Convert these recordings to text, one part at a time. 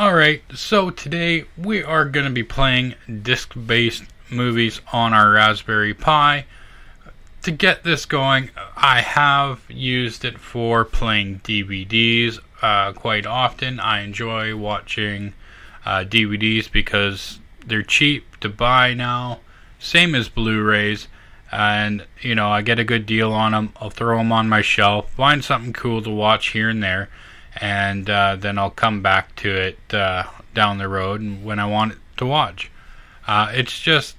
Alright, so today we are going to be playing disc based movies on our Raspberry Pi. To get this going, I have used it for playing DVDs uh, quite often. I enjoy watching uh, DVDs because they're cheap to buy now, same as Blu rays. And, you know, I get a good deal on them. I'll throw them on my shelf, find something cool to watch here and there and uh, then I'll come back to it uh, down the road when I want to watch. Uh, it's just,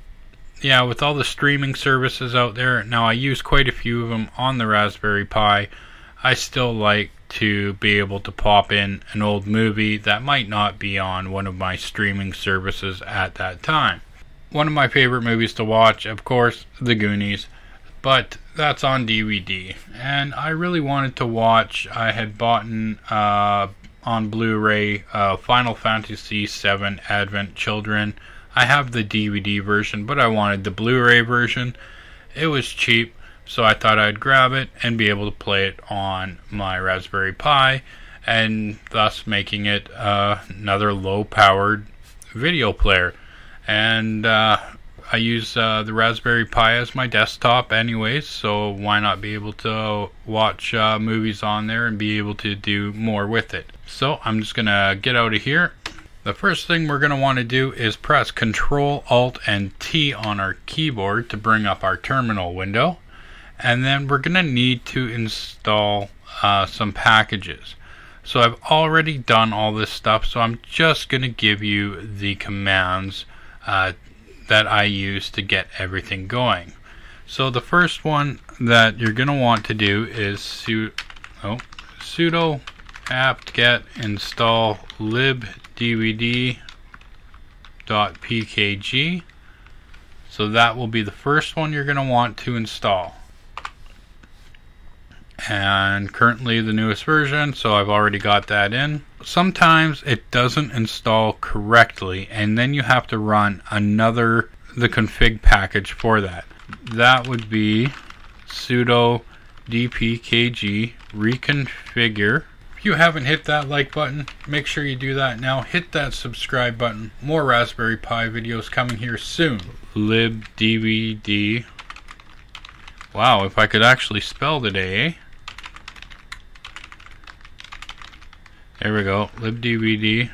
yeah, with all the streaming services out there, now I use quite a few of them on the Raspberry Pi. I still like to be able to pop in an old movie that might not be on one of my streaming services at that time. One of my favorite movies to watch, of course, The Goonies but that's on DVD. And I really wanted to watch. I had bought uh, on Blu-ray uh, Final Fantasy VII Advent Children. I have the DVD version, but I wanted the Blu-ray version. It was cheap, so I thought I'd grab it and be able to play it on my Raspberry Pi, and thus making it uh, another low-powered video player. And uh, I use uh, the Raspberry Pi as my desktop anyways, so why not be able to watch uh, movies on there and be able to do more with it. So I'm just to get out of here. The first thing we're going to want to do is press Control Alt and T on our keyboard to bring up our terminal window. And then we're going to need to install uh, some packages. So I've already done all this stuff, so I'm just going to give you the commands uh, that I use to get everything going. So the first one that you're going to want to do is su oh, sudo apt-get install libdvd.pkg. So that will be the first one you're going to want to install. And currently the newest version, so I've already got that in. Sometimes it doesn't install correctly and then you have to run another the config package for that. That would be sudo dpkg reconfigure. If you haven't hit that like button make sure you do that now. Hit that subscribe button. More raspberry pi videos coming here soon. Libdvd wow if i could actually spell today There we go. libdvd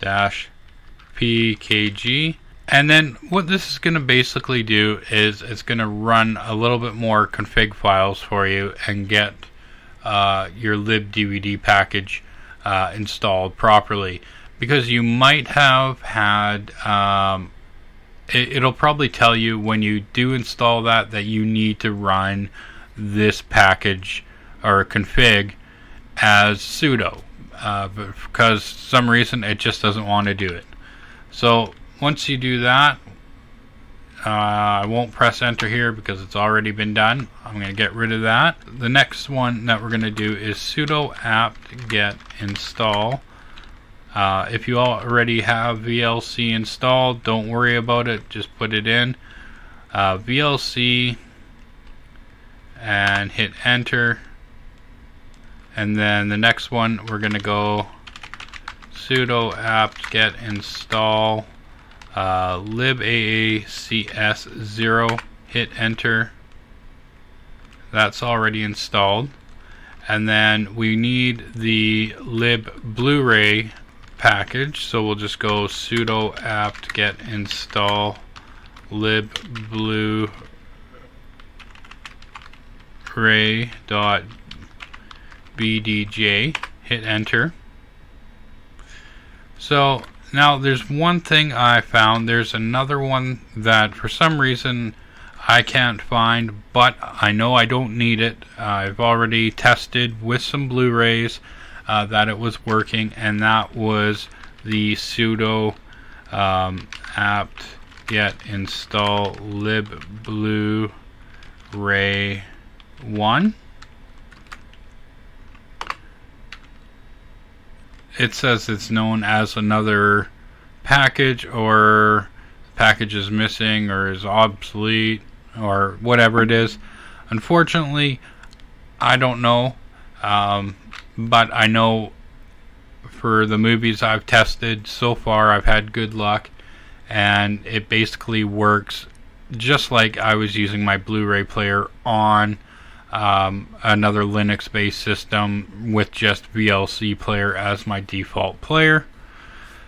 dash pkg. And then what this is going to basically do is it's going to run a little bit more config files for you and get uh, your libdvd package uh, installed properly. Because you might have had, um, it, it'll probably tell you when you do install that that you need to run this package or config as sudo uh, because some reason it just doesn't want to do it. So once you do that, uh, I won't press enter here because it's already been done. I'm going to get rid of that. The next one that we're going to do is sudo apt get install. Uh, if you already have VLC installed, don't worry about it. Just put it in. Uh, VLC and hit enter and then the next one we're gonna go sudo apt get install uh, libaacs0 hit enter. That's already installed. And then we need the lib blu-ray package so we'll just go sudo apt get install lib blu-ray dot BDJ, hit enter. So now there's one thing I found. There's another one that for some reason I can't find, but I know I don't need it. I've already tested with some Blu-rays uh, that it was working, and that was the sudo um, apt get install lib blu-ray 1 it says it's known as another package or package is missing or is obsolete or whatever it is. Unfortunately, I don't know, um, but I know for the movies I've tested so far. I've had good luck, and it basically works just like I was using my Blu-ray player on um, another Linux-based system with just VLC player as my default player.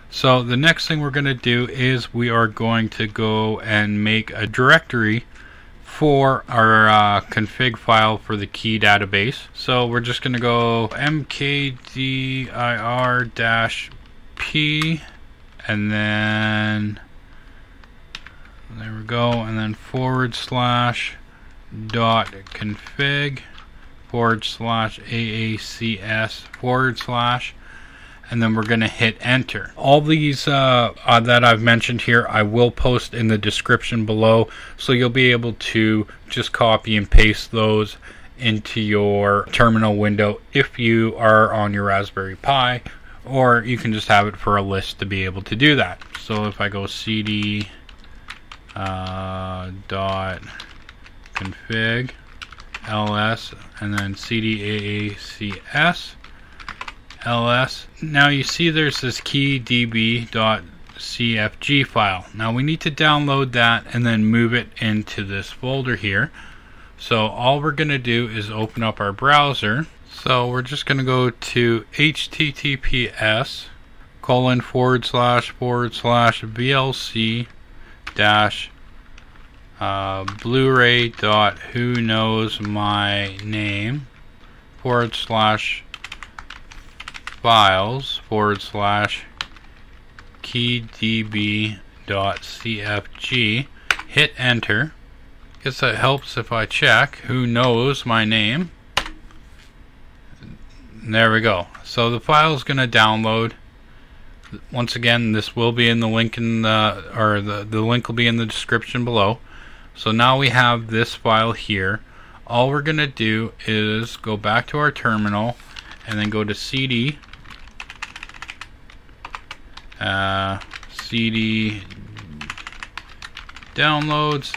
So the next thing we're going to do is we are going to go and make a directory for our uh, config file for the key database. So we're just going to go mkdir-p and then there we go and then forward slash dot config forward slash aacs forward slash and then we're going to hit enter. All these uh, uh, that I've mentioned here, I will post in the description below, so you'll be able to just copy and paste those into your terminal window if you are on your Raspberry Pi, or you can just have it for a list to be able to do that. So if I go cd uh, dot config ls and then cdaacs ls. Now you see there's this keydb.cfg file. Now we need to download that and then move it into this folder here. So all we're going to do is open up our browser. So we're just going to go to https colon forward slash forward slash vlc dash uh, blu-ray dot who knows my name forward slash files forward slash keydb dot cfg hit enter. Guess that helps if I check who knows my name. There we go. So the file is going to download. Once again this will be in the link in the or the, the link will be in the description below so now we have this file here. All we're going to do is go back to our terminal and then go to cd uh, CD downloads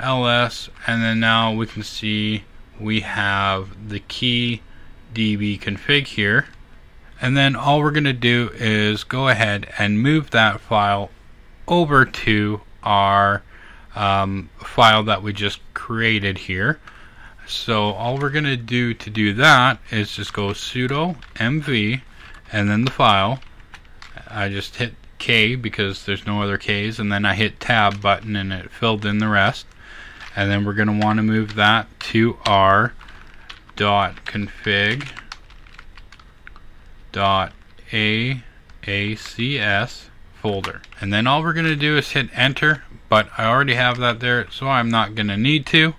ls and then now we can see we have the key db config here. And then all we're going to do is go ahead and move that file over to our um, file that we just created here. So all we're going to do to do that is just go sudo mv and then the file. I just hit K because there's no other K's and then I hit tab button and it filled in the rest. And then we're going to want to move that to our dot config dot AACS folder. And then all we're going to do is hit enter but I already have that there so I'm not going to need to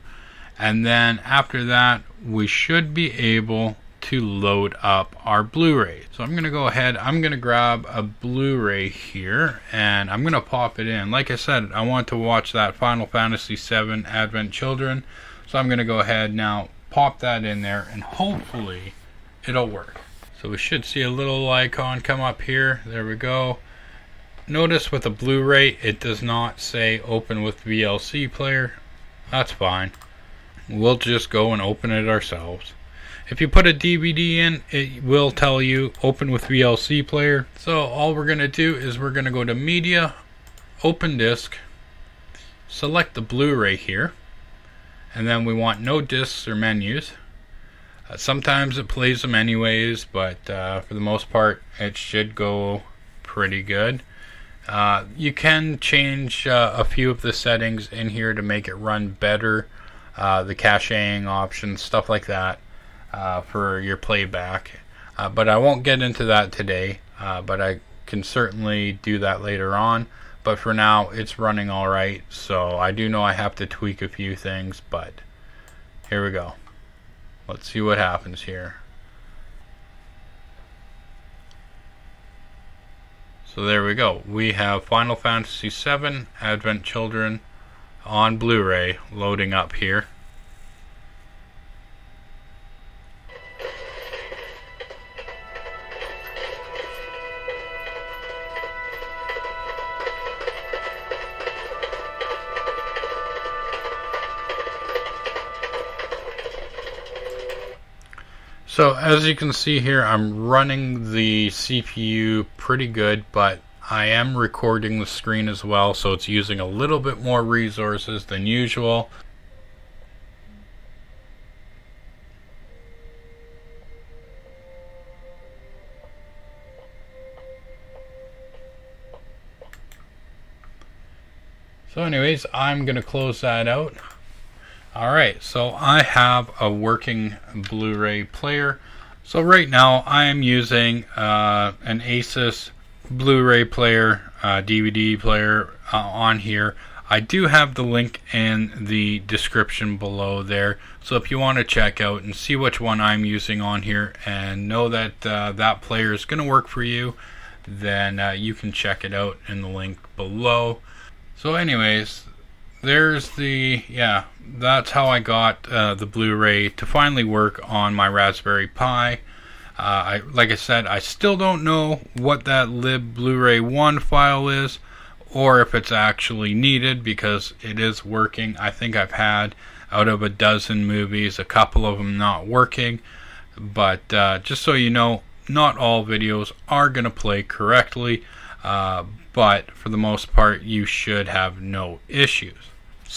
and then after that we should be able to load up our Blu-ray. So I'm going to go ahead, I'm going to grab a Blu-ray here and I'm going to pop it in. Like I said, I want to watch that Final Fantasy VII Advent Children. So I'm going to go ahead now, pop that in there and hopefully it'll work. So we should see a little icon come up here. There we go. Notice with a Blu-ray it does not say open with VLC player. That's fine. We'll just go and open it ourselves. If you put a DVD in, it will tell you open with VLC player. So all we're going to do is we're going to go to media, open disc, select the Blu-ray here, and then we want no discs or menus. Uh, sometimes it plays them anyways, but uh, for the most part it should go pretty good. Uh, you can change uh, a few of the settings in here to make it run better, uh, the caching options, stuff like that uh, for your playback. Uh, but I won't get into that today, but I can certainly do that later on. But for now, it's running alright, so I do know I have to tweak a few things, but here we go. Let's see what happens here. So there we go. We have Final Fantasy VII Advent Children on Blu-ray loading up here. So as you can see here, I'm running the CPU pretty good, but I am recording the screen as well, so it's using a little bit more resources than usual. So anyways, I'm going to close that out. Alright, so I have a working Blu-ray player. So right now I am using uh, an Asus Blu-ray player, uh, DVD player uh, on here. I do have the link in the description below there. So if you want to check out and see which one I'm using on here and know that uh, that player is going to work for you, then uh, you can check it out in the link below. So, anyways, there's the yeah. That's how I got uh, the Blu-ray to finally work on my Raspberry Pi. Uh, I like I said, I still don't know what that lib Blu-ray one file is, or if it's actually needed because it is working. I think I've had out of a dozen movies, a couple of them not working. But uh, just so you know, not all videos are going to play correctly. Uh, but for the most part, you should have no issues.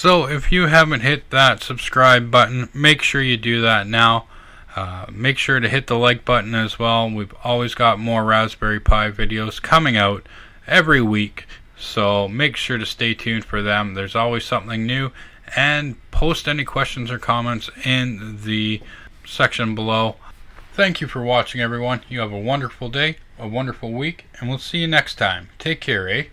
So if you haven't hit that subscribe button, make sure you do that now. Uh, make sure to hit the like button as well. We've always got more Raspberry Pi videos coming out every week, so make sure to stay tuned for them. There's always something new, and post any questions or comments in the section below. Thank you for watching, everyone. You have a wonderful day, a wonderful week, and we'll see you next time. Take care, eh?